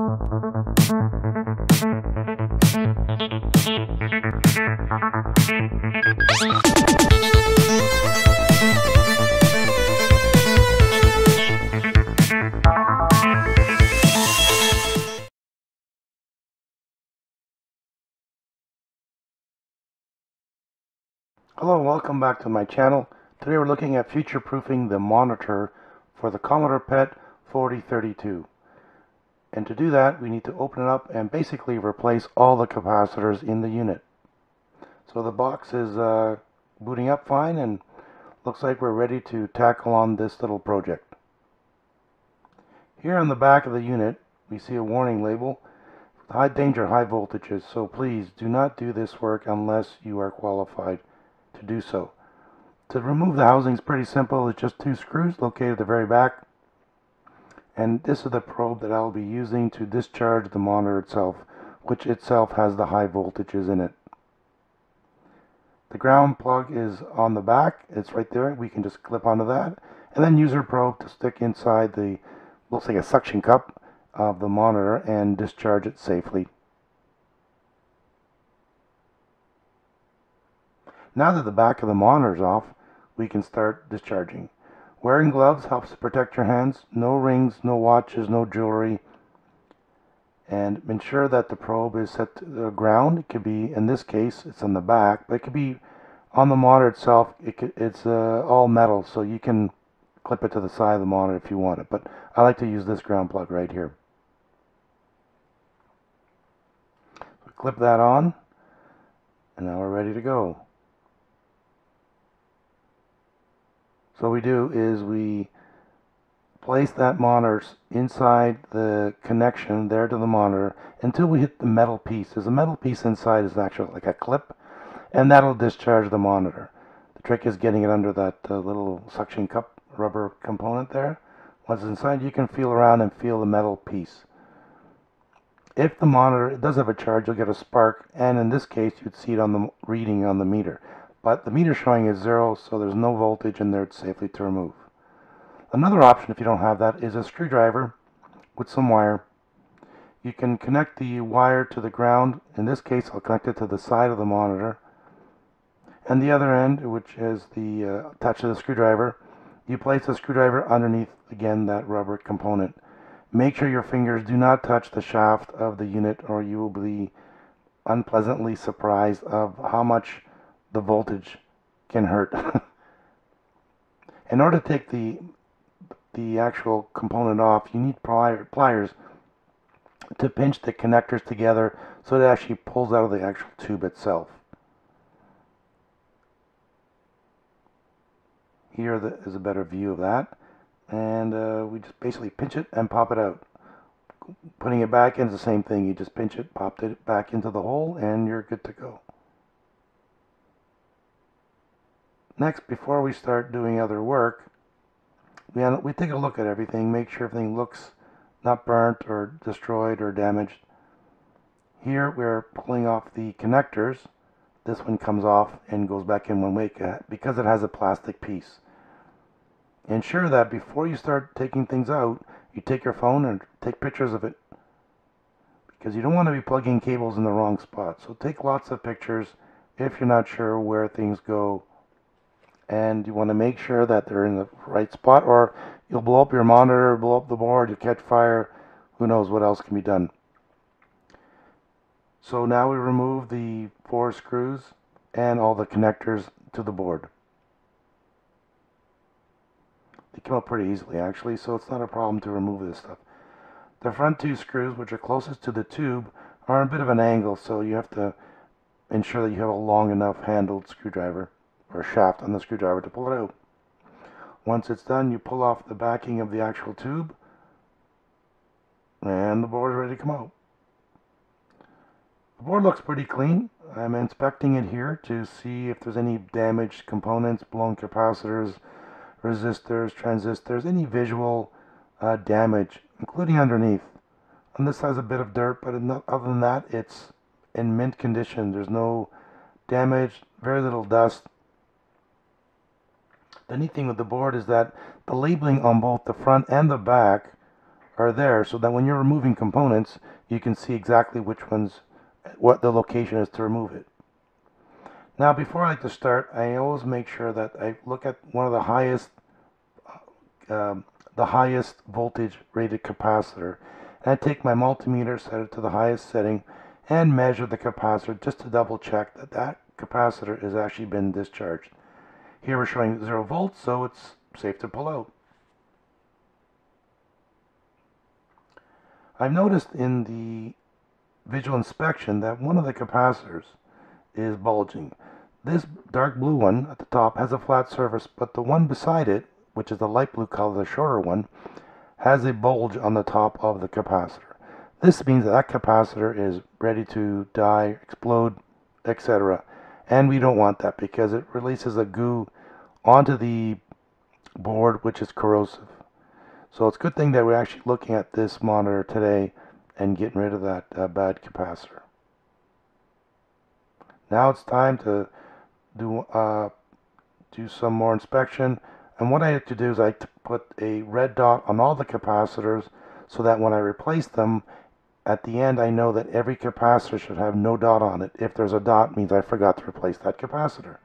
Hello and welcome back to my channel. Today we're looking at future-proofing the monitor for the Commodore PET 4032. And to do that we need to open it up and basically replace all the capacitors in the unit. So the box is uh, booting up fine and looks like we're ready to tackle on this little project. Here on the back of the unit we see a warning label high danger high voltages so please do not do this work unless you are qualified to do so. To remove the housing is pretty simple. It's just two screws located at the very back. And this is the probe that I'll be using to discharge the monitor itself, which itself has the high voltages in it. The ground plug is on the back. It's right there. We can just clip onto that. And then use our probe to stick inside the, looks like a suction cup of the monitor and discharge it safely. Now that the back of the monitor is off, we can start discharging. Wearing gloves helps to protect your hands. No rings, no watches, no jewelry. And ensure that the probe is set to the ground. It could be, in this case, it's on the back, but it could be on the monitor itself. It could, it's uh, all metal, so you can clip it to the side of the monitor if you want it. But I like to use this ground plug right here. So clip that on, and now we're ready to go. So what we do is we place that monitor inside the connection there to the monitor until we hit the metal piece. There's a metal piece inside is actually like a clip and that'll discharge the monitor. The trick is getting it under that uh, little suction cup rubber component there. Once inside you can feel around and feel the metal piece. If the monitor it does have a charge you'll get a spark and in this case you'd see it on the reading on the meter but the meter showing is zero so there's no voltage in there safely to remove. Another option if you don't have that is a screwdriver with some wire. You can connect the wire to the ground. In this case I'll connect it to the side of the monitor. And the other end, which is the uh, attached to the screwdriver, you place the screwdriver underneath again that rubber component. Make sure your fingers do not touch the shaft of the unit or you will be unpleasantly surprised of how much the voltage can hurt. In order to take the the actual component off, you need pliers to pinch the connectors together so it actually pulls out of the actual tube itself. Here is a better view of that. And uh, we just basically pinch it and pop it out. Putting it back in is the same thing. You just pinch it, pop it back into the hole, and you're good to go. Next, before we start doing other work, we, we take a look at everything, make sure everything looks not burnt or destroyed or damaged. Here we're pulling off the connectors. This one comes off and goes back in one way because it has a plastic piece. Ensure that before you start taking things out, you take your phone and take pictures of it because you don't want to be plugging cables in the wrong spot. So take lots of pictures if you're not sure where things go and you want to make sure that they're in the right spot or you'll blow up your monitor, blow up the board, you catch fire, who knows what else can be done. So now we remove the four screws and all the connectors to the board. They come out pretty easily actually, so it's not a problem to remove this stuff. The front two screws, which are closest to the tube, are a bit of an angle, so you have to ensure that you have a long enough handled screwdriver or shaft on the screwdriver to pull it out. Once it's done, you pull off the backing of the actual tube, and the board is ready to come out. The board looks pretty clean. I'm inspecting it here to see if there's any damaged components, blown capacitors, resistors, transistors, any visual uh, damage, including underneath. And this has a bit of dirt, but other than that, it's in mint condition. There's no damage, very little dust, the neat thing with the board is that the labeling on both the front and the back are there so that when you're removing components, you can see exactly which ones, what the location is to remove it. Now, before I like to start, I always make sure that I look at one of the highest, um, the highest voltage rated capacitor, and I take my multimeter, set it to the highest setting, and measure the capacitor just to double check that that capacitor has actually been discharged. Here we're showing zero volts, so it's safe to pull out. I've noticed in the visual inspection that one of the capacitors is bulging. This dark blue one at the top has a flat surface, but the one beside it, which is the light blue color, the shorter one, has a bulge on the top of the capacitor. This means that, that capacitor is ready to die, explode, etc. And we don't want that because it releases a goo onto the board, which is corrosive. So it's a good thing that we're actually looking at this monitor today and getting rid of that uh, bad capacitor. Now it's time to do uh, do some more inspection. And what I have to do is I put a red dot on all the capacitors so that when I replace them, at the end I know that every capacitor should have no dot on it. If there's a dot, means I forgot to replace that capacitor.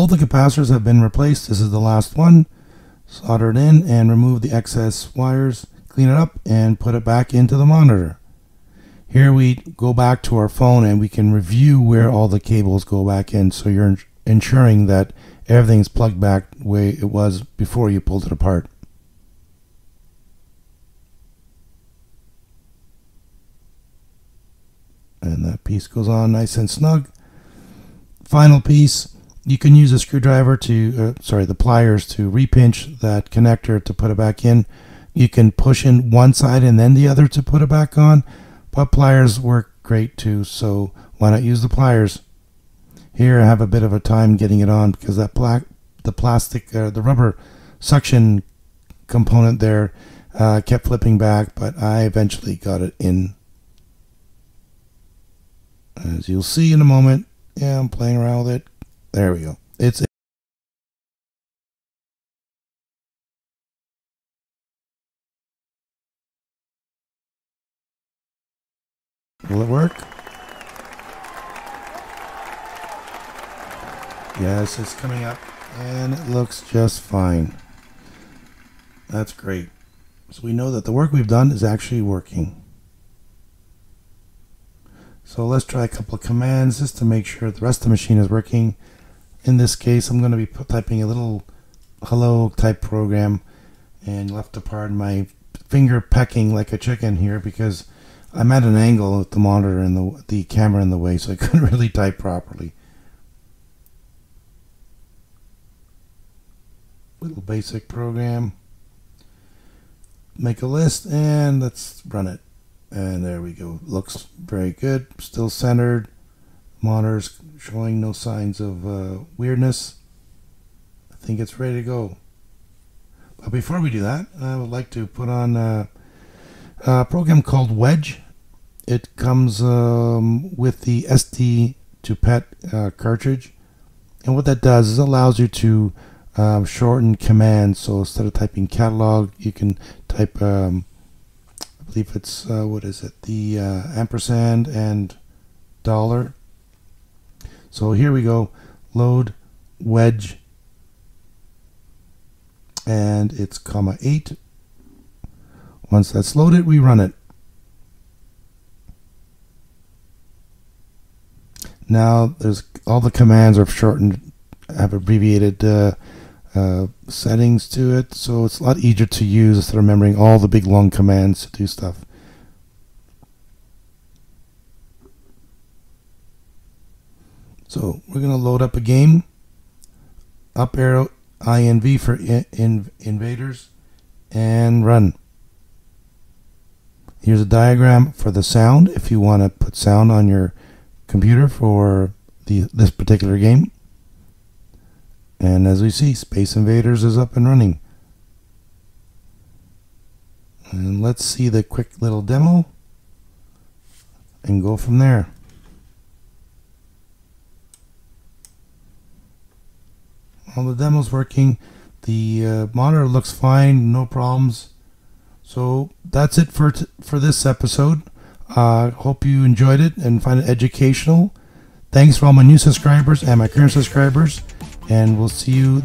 All the capacitors have been replaced. This is the last one. Solder it in and remove the excess wires, clean it up, and put it back into the monitor. Here we go back to our phone and we can review where all the cables go back in so you're ensuring that everything's plugged back the way it was before you pulled it apart. And that piece goes on nice and snug. Final piece you can use a screwdriver to, uh, sorry, the pliers to repinch that connector to put it back in. You can push in one side and then the other to put it back on, but pliers work great too, so why not use the pliers? Here I have a bit of a time getting it on because that black, the plastic, uh, the rubber suction component there uh, kept flipping back, but I eventually got it in. As you'll see in a moment, yeah, I'm playing around with it. There we go. It's Will it work? Yes, it's coming up and it looks just fine. That's great. So we know that the work we've done is actually working. So let's try a couple of commands just to make sure the rest of the machine is working in this case, I'm going to be typing a little hello type program, and you'll have to pardon my finger pecking like a chicken here because I'm at an angle with the monitor and the, the camera in the way, so I couldn't really type properly. Little basic program. Make a list and let's run it. And there we go. Looks very good. Still centered. Monitor's showing no signs of uh, weirdness. I think it's ready to go. But before we do that, I would like to put on a, a program called Wedge. It comes um, with the SD to PET uh, cartridge. And what that does is allows you to um, shorten commands. So instead of typing catalog, you can type, um, I believe it's, uh, what is it, the uh, ampersand and dollar so here we go, load wedge, and it's comma 8. Once that's loaded, we run it. Now there's all the commands are shortened, have abbreviated uh, uh, settings to it, so it's a lot easier to use instead of remembering all the big long commands to do stuff. So we're going to load up a game. Up arrow INV for in, in, invaders, and run. Here's a diagram for the sound if you want to put sound on your computer for the this particular game. And as we see, Space Invaders is up and running. And let's see the quick little demo and go from there. All the demo's working. The uh, monitor looks fine, no problems. So that's it for for this episode. Uh, hope you enjoyed it and find it educational. Thanks for all my new subscribers and my current subscribers, and we'll see you